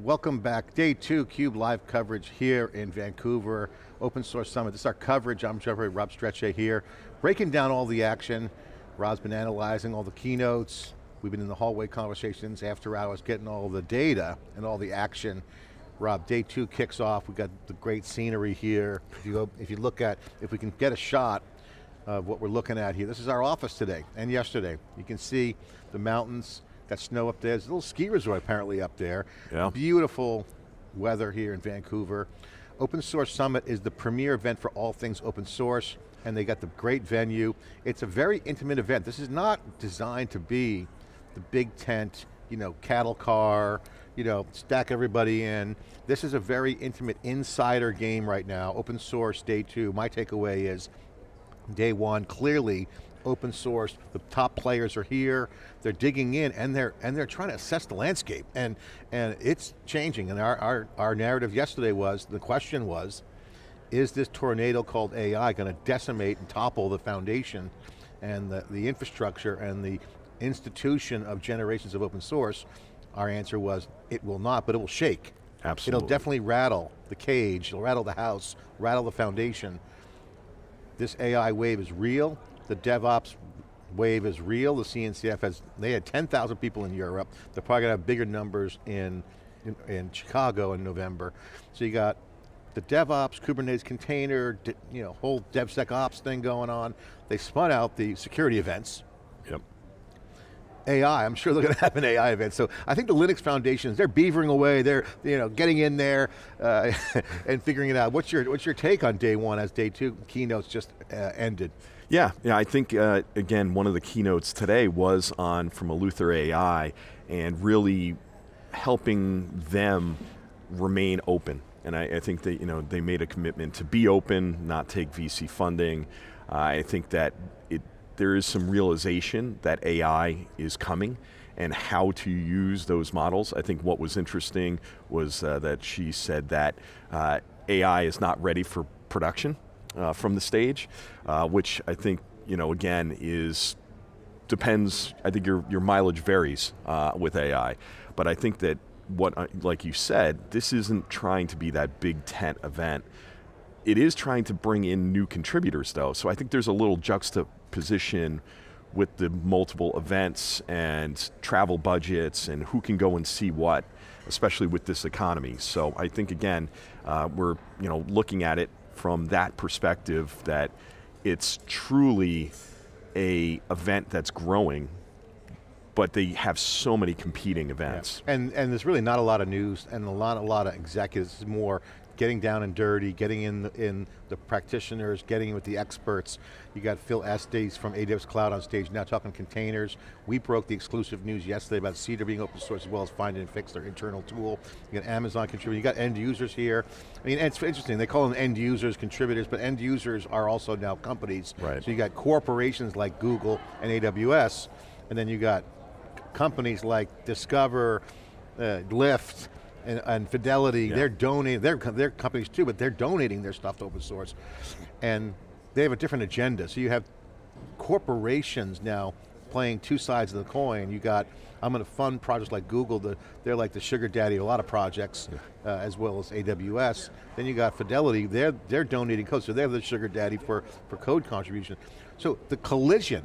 Welcome back. Day two, CUBE live coverage here in Vancouver. Open Source Summit. This is our coverage. I'm John Furrier, Rob Strechay here. Breaking down all the action. Rob's been analyzing all the keynotes. We've been in the hallway conversations after hours, getting all the data and all the action. Rob, day two kicks off. We've got the great scenery here. If you, go, if you look at, if we can get a shot of what we're looking at here. This is our office today and yesterday. You can see the mountains, Got snow up there. There's a little ski resort apparently up there. Yeah. Beautiful weather here in Vancouver. Open Source Summit is the premier event for all things open source, and they got the great venue. It's a very intimate event. This is not designed to be the big tent, you know, cattle car, you know, stack everybody in. This is a very intimate insider game right now. Open source, day two. My takeaway is, day one, clearly open source, the top players are here, they're digging in and they're and they're trying to assess the landscape. And and it's changing. And our, our, our narrative yesterday was, the question was, is this tornado called AI going to decimate and topple the foundation and the, the infrastructure and the institution of generations of open source? Our answer was, it will not, but it will shake. Absolutely. It'll definitely rattle the cage, it'll rattle the house, rattle the foundation. This AI wave is real, the DevOps wave is real. The CNCF has, they had 10,000 people in Europe. They're probably going to have bigger numbers in, in, in, Chicago in November. So you got the DevOps, Kubernetes container, you know, whole DevSecOps thing going on. They spun out the security events. Yep. AI, I'm sure they're going to have an AI event. So I think the Linux foundations, they're beavering away, they're you know getting in there uh, and figuring it out. What's your what's your take on day one as day two keynotes just uh, ended? Yeah, yeah. I think uh, again, one of the keynotes today was on from EleutherAI, and really helping them remain open. And I, I, think that you know they made a commitment to be open, not take VC funding. Uh, I think that it there is some realization that AI is coming and how to use those models. I think what was interesting was uh, that she said that uh, AI is not ready for production uh, from the stage, uh, which I think, you know, again, is depends, I think your, your mileage varies uh, with AI, but I think that what, uh, like you said, this isn't trying to be that big tent event. It is trying to bring in new contributors though, so I think there's a little juxtaposition with the multiple events and travel budgets and who can go and see what, especially with this economy. So I think again, uh, we're you know looking at it from that perspective that it's truly a event that's growing but they have so many competing events. Yeah. And and there's really not a lot of news and a lot a lot of executives more getting down and dirty, getting in the, in the practitioners, getting in with the experts. You got Phil Estes from AWS Cloud on stage now talking containers. We broke the exclusive news yesterday about Cedar being open source as well as find and fix their internal tool. You got Amazon contributing, you got end users here. I mean, it's interesting, they call them end users, contributors, but end users are also now companies. Right. So you got corporations like Google and AWS, and then you got companies like Discover, uh, Lyft, and, and Fidelity, yeah. they're donating, they're, they're companies too, but they're donating their stuff to open source. And they have a different agenda. So you have corporations now playing two sides of the coin. You got, I'm going to fund projects like Google, the, they're like the sugar daddy of a lot of projects, yeah. uh, as well as AWS. Then you got Fidelity, they're, they're donating code, so they're the sugar daddy for, for code contribution. So the collision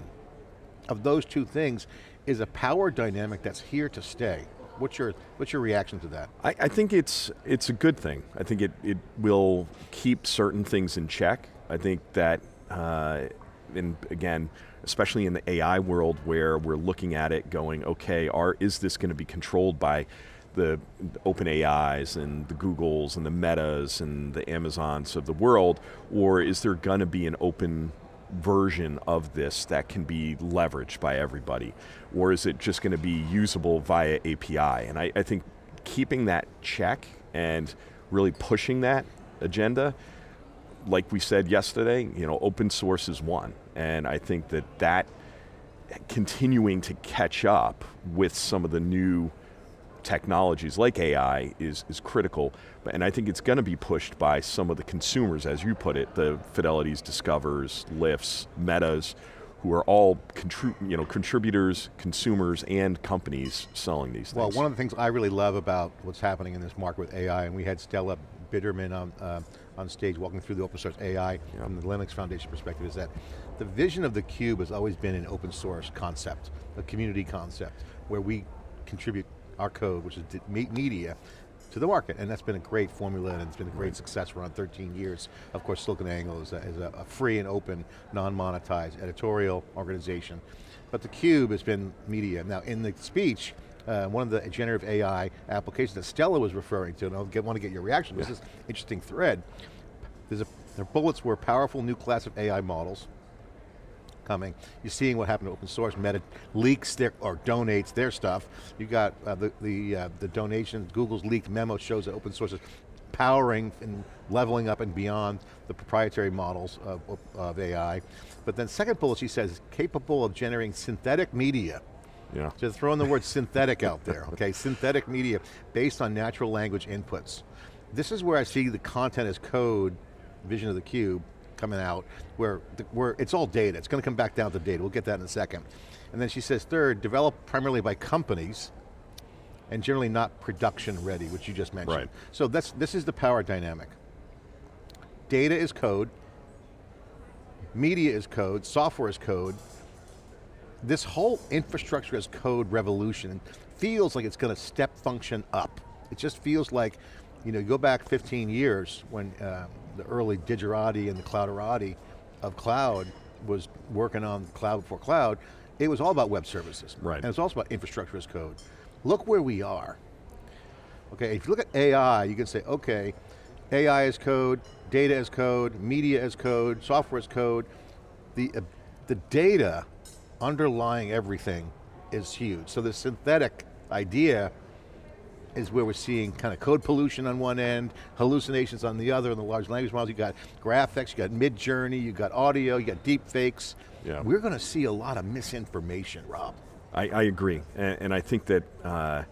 of those two things is a power dynamic that's here to stay. What's your what's your reaction to that? I, I, think it's it's a good thing. I think it, it will keep certain things in check. I think that, uh, and again, especially in the AI world where we're looking at it going, okay, are is this going to be controlled by the open AIs and the Googles and the Metas and the Amazons of the world, or is there going to be an open version of this that can be leveraged by everybody? Or is it just going to be usable via API? And I, I think keeping that check and really pushing that agenda, like we said yesterday, you know, open source is won. And I think that that continuing to catch up with some of the new technologies like AI is, is critical, and I think it's going to be pushed by some of the consumers, as you put it, the Fidelities, Discovers, Lyfts, Metas, who are all you know, contributors, consumers, and companies selling these things. Well, one of the things I really love about what's happening in this market with AI, and we had Stella Biderman on, uh, on stage walking through the open source AI yeah. from the Linux Foundation perspective, is that the vision of the cube has always been an open source concept, a community concept, where we contribute our code, which is media, to the market, and that's been a great formula and it's been a great success. for around 13 years. Of course, SiliconANGLE is a, is a free and open, non-monetized editorial organization. But theCUBE has been media. Now in the speech, uh, one of the generative AI applications that Stella was referring to, and I want to get your reaction, yeah. this interesting thread. There's a, their bullets were powerful new class of AI models, coming. You're seeing what happened to open source. Meta leaks their, or donates their stuff. You got uh, the, the, uh, the donations, Google's leaked memo shows that open source is powering and leveling up and beyond the proprietary models of, of AI. But then second bullet, she says, capable of generating synthetic media. Yeah. Just throwing the word synthetic out there, okay? Synthetic media based on natural language inputs. This is where I see the content as code, vision of the cube, coming out where, where it's all data. It's going to come back down to data. We'll get that in a second. And then she says third, developed primarily by companies and generally not production ready, which you just mentioned. Right. So that's, this is the power dynamic. Data is code, media is code, software is code. This whole infrastructure as code revolution feels like it's going to step function up. It just feels like, you know, you go back 15 years when uh, the early Digerati and the Clouderati of cloud was working on cloud before cloud, it was all about web services. Right. And it's also about infrastructure as code. Look where we are. Okay, if you look at AI, you can say, okay, AI is code, data is code, media is code, software is code. The, uh, the data underlying everything is huge. So the synthetic idea is where we're seeing kind of code pollution on one end, hallucinations on the other, and the large language models, you got graphics, you got Midjourney, you got audio, you got deep fakes. Yeah. We're going to see a lot of misinformation, Rob. I, I agree, and, and, I think that uh,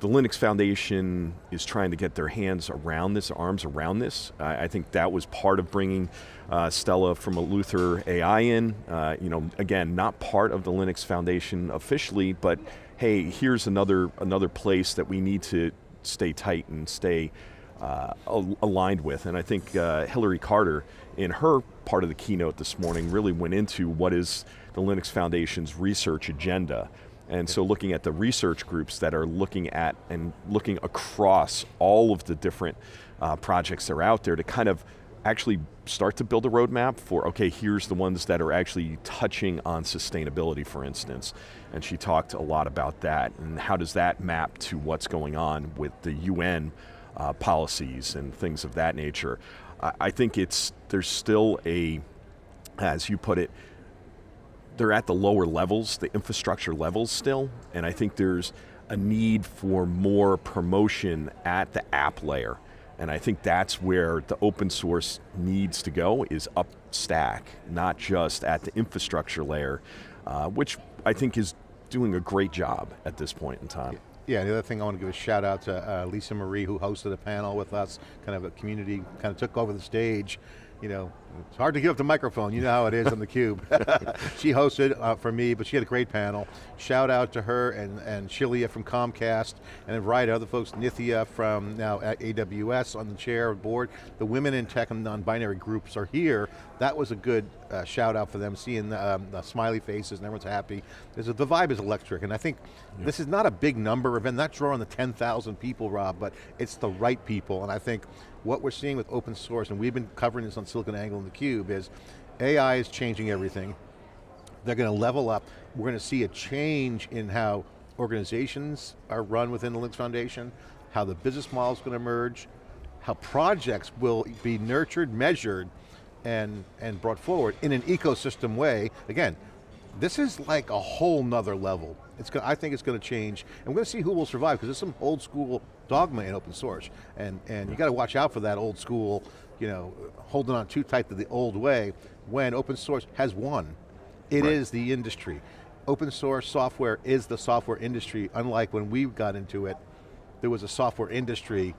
the Linux Foundation is trying to get their hands around this, arms around this. I, I think that was part of bringing uh, Stella from EleutherAI in. Uh, you know, again, not part of the Linux Foundation officially, but hey, here's another another place that we need to stay tight and stay uh, aligned with. And I think uh, Hilary Carter, in her part of the keynote this morning, really went into what is the Linux Foundation's research agenda. And so looking at the research groups that are looking at and looking across all of the different uh, projects that are out there to kind of actually start to build a roadmap for, okay, here's the ones that are actually touching on sustainability, for instance. And she talked a lot about that and how does that map to what's going on with the UN uh, policies and things of that nature. I, I think it's, there's still a, as you put it, they're at the lower levels, the infrastructure levels still, and I think there's a need for more promotion at the app layer and I think that's where the open source needs to go is up stack, not just at the infrastructure layer, uh, which I think is doing a great job at this point in time. Yeah, the other thing I want to give a shout out to uh, Lisa Marie who hosted a panel with us, kind of a community, kind of took over the stage you know, it's hard to give up the microphone. You know how it is on theCUBE. she hosted uh, for me, but she had a great panel. Shout out to her and, and Shilia from Comcast, and a variety of other folks, Nithya from now at AWS on the chair of board. The women in tech and non-binary groups are here. That was a good uh, shout out for them, seeing um, the smiley faces and everyone's happy. A, the vibe is electric, and I think yeah. this is not a big number event, not drawing the 10,000 people, Rob, but it's the right people, and I think what we're seeing with open source, and we've been covering this on SiliconANGLE and theCUBE, is AI is changing everything. They're going to level up. We're going to see a change in how organizations are run within the Linux Foundation, how the business model is going to emerge, how projects will be nurtured, measured, and, and brought forward in an ecosystem way. Again, this is like a whole nother level. It's gonna, I think it's going to change, and we're going to see who will survive, because there's some old school dogma in open source, and, and you got to watch out for that old school, you know, holding on too tight to the old way, when open source has won. It right. is the industry. Open source software is the software industry, unlike when we got into it, there was a software industry,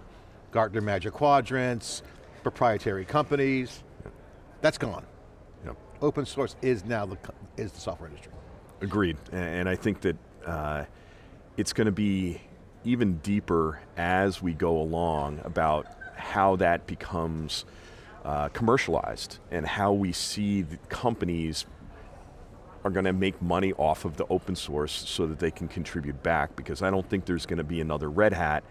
Gartner Magic Quadrants, proprietary companies, that's gone. Yep. open source is now the, is the software industry. Agreed, and I think that uh, it's going to be even deeper as we go along about how that becomes uh, commercialized and how we see the companies are going to make money off of the open source so that they can contribute back because I don't think there's going to be another Red Hat,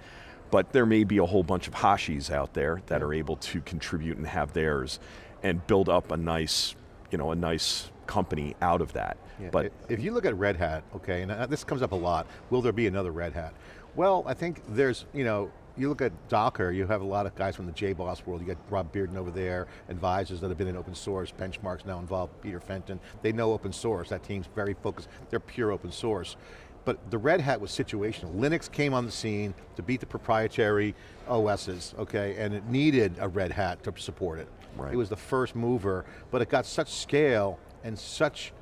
but there may be a whole bunch of Hashis out there that are able to contribute and have theirs and build up a nice, you know, a nice company out of that. Yeah. But if you look at Red Hat, okay, and uh, this comes up a lot, will there be another Red Hat? Well, I think there's, you know, you look at Docker, you have a lot of guys from the JBoss world. You got Rob Bearden over there, advisors that have been in open source, benchmarks now involved, Peter Fenton. They know open source, that team's very focused, they're pure open source. But the Red Hat was situational. Linux came on the scene to beat the proprietary OSs, okay, and it needed a Red Hat to support it. Right. It was the first mover, but it got such scale and such,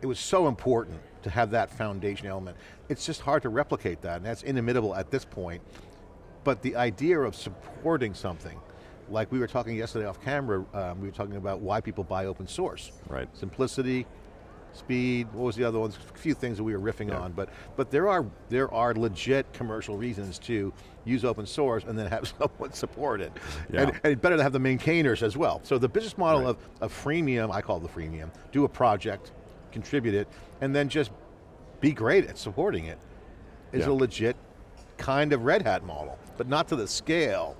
it was so important to have that foundation element. It's just hard to replicate that, and that's inimitable at this point. But the idea of supporting something, like we were talking yesterday off camera, um, we were talking about why people buy open source. Right. Simplicity, speed, what was the other ones? A few things that we were riffing Yeah. on, but but there are there are legit commercial reasons to use open source and then have someone support it. Yeah. And, and it's better to have the maintainers as well. So the business model Right. of, of freemium, I call it the freemium, do a project, contribute it, and then just be great at supporting it, is Yeah. a legit kind of Red Hat model, but not to the scale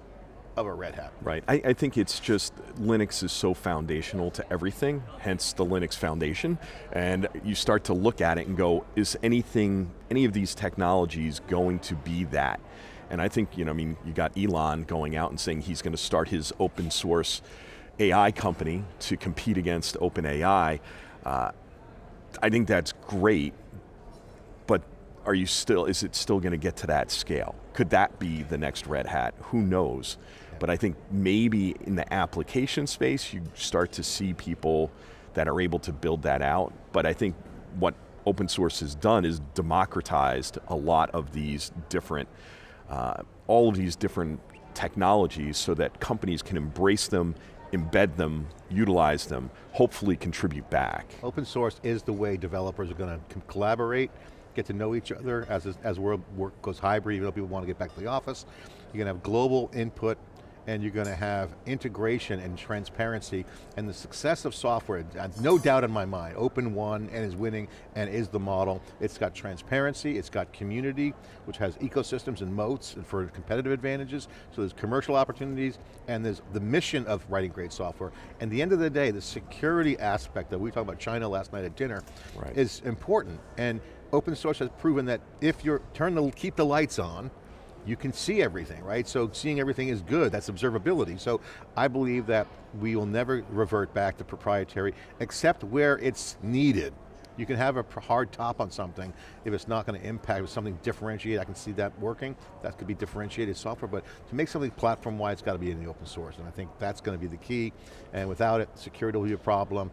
of a Red Hat. Right. I, I think it's just Linux is so foundational to everything, hence the Linux Foundation. And you start to look at it and go, is anything, any of these technologies going to be that? And I think, you know, I mean, you got Elon going out and saying he's going to start his open source AI company to compete against OpenAI. Uh, I think that's great, are you still, is it still going to get to that scale? Could that be the next Red Hat? Who knows? But I think maybe in the application space, you start to see people that are able to build that out. But I think what open source has done is democratized a lot of these different, uh, all of these different technologies so that companies can embrace them, embed them, utilize them, hopefully contribute back. Open source is the way developers are going to collaborate, get to know each other as, as world work goes hybrid, even though people want to get back to the office. You're going to have global input and you're going to have integration and transparency and the success of software, uh, no doubt in my mind, Open One and is winning and is the model. It's got transparency, it's got community, which has ecosystems and moats and for competitive advantages, so there's commercial opportunities and there's the mission of writing great software. And the end of the day, the security aspect that we talked about China last night at dinner Right. is important. And open source has proven that if you're, turn the, keep the lights on, you can see everything, right? So seeing everything is good, that's observability. So I believe that we will never revert back to proprietary, except where it's needed. You can have a hard top on something if it's not going to impact, if something differentiated, I can see that working. That could be differentiated software, but to make something platform-wide, it's got to be in the open source, and I think that's going to be the key. And without it, security will be a problem.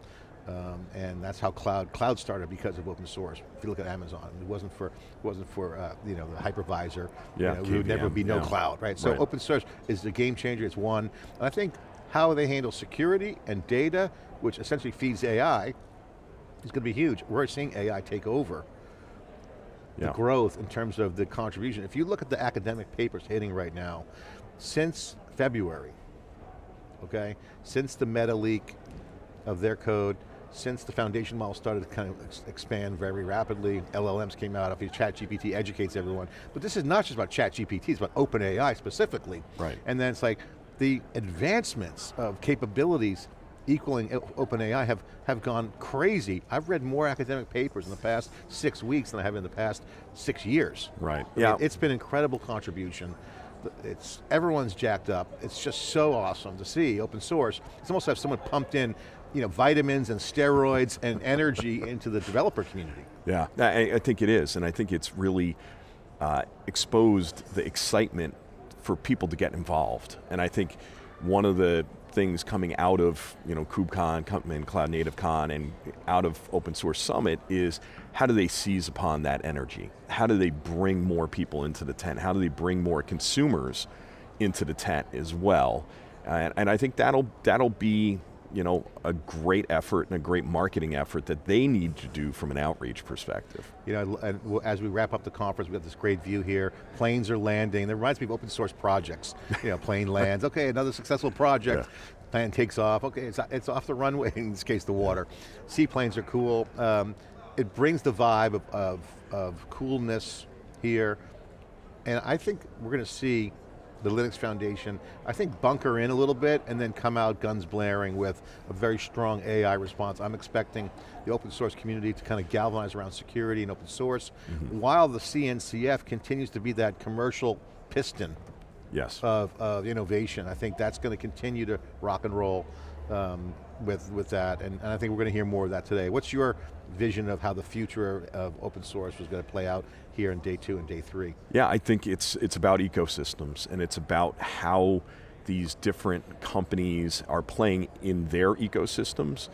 Um, and that's how cloud cloud started because of open source. If you look at Amazon, it wasn't for it wasn't for uh, you know the hypervisor. Yeah, you know, there would never be no yeah. cloud, right? So Right. open source is the game changer. It's won. And I think how they handle security and data, which essentially feeds AI, is going to be huge. We're seeing AI take over the growth in terms of the contribution. If you look at the academic papers hitting right now, since February, okay, since the meta leak of their code, since the foundation model started to kind of ex- expand very rapidly, LLMs came out, obviously ChatGPT educates everyone, but this is not just about ChatGPT, it's about OpenAI specifically. Right. And then it's like, the advancements of capabilities equaling OpenAI have, have gone crazy. I've read more academic papers in the past six weeks than I have in the past six years. Right. I mean, Yeah. it's been incredible contribution. It's, everyone's jacked up. It's just so awesome to see open source. It's almost like someone pumped in you know, vitamins and steroids and energy into the developer community. Yeah, I, I think it is, and I think it's really uh, exposed the excitement for people to get involved. And I think one of the things coming out of you know KubeCon and Cloud Native Con and out of Open Source Summit is how do they seize upon that energy? How do they bring more people into the tent? How do they bring more consumers into the tent as well? And, and I think that'll that'll be you know, a great effort and a great marketing effort that they need to do from an outreach perspective. You know, and as we wrap up the conference, we got this great view here. Planes are landing. That reminds me of open source projects. You know, plane lands. Okay, another successful project. Plane takes off. Okay, it's, it's off the runway. In this case, the water. Seaplanes are cool. Um, it brings the vibe of, of, of coolness here, and I think we're going to see the Linux Foundation, I think bunker in a little bit and then come out guns blaring with a very strong AI response. I'm expecting the open source community to kind of galvanize around security and open source, while the CNCF continues to be that commercial piston Yes. of, of innovation. I think that's going to continue to rock and roll um, with, with that, and, and I think we're going to hear more of that today. What's your vision of how the future of open source was going to play out here in day two and day three? Yeah, I think it's it's about ecosystems and it's about how these different companies are playing in their ecosystems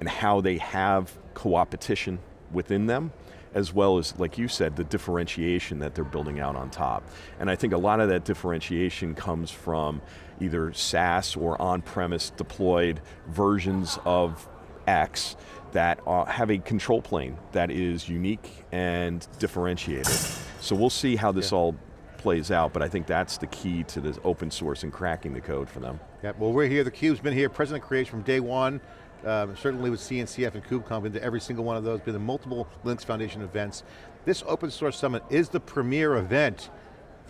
and how they have co-opetition within them as well as like you said the differentiation that they're building out on top. And I think a lot of that differentiation comes from either SaaS or on-premise deployed versions of X that uh, have a control plane that is unique and differentiated. So we'll see how this Yeah. all plays out, but I think that's the key to this open source and cracking the code for them. Yeah, well we're here, theCUBE's been here, President Creation from day one, um, certainly with CNCF and KubeCon, been to every single one of those, been to multiple Linux Foundation events. This Open Source Summit is the premier event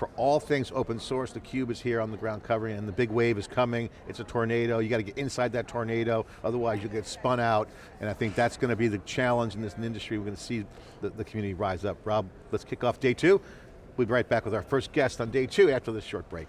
for all things open source. The cube is here on the ground covering and the big wave is coming. It's a tornado, you got to get inside that tornado, otherwise you'll get spun out. And I think that's going to be the challenge in this industry. We're going to see the, the community rise up. Rob, let's kick off day two. We'll be right back with our first guest on day two after this short break.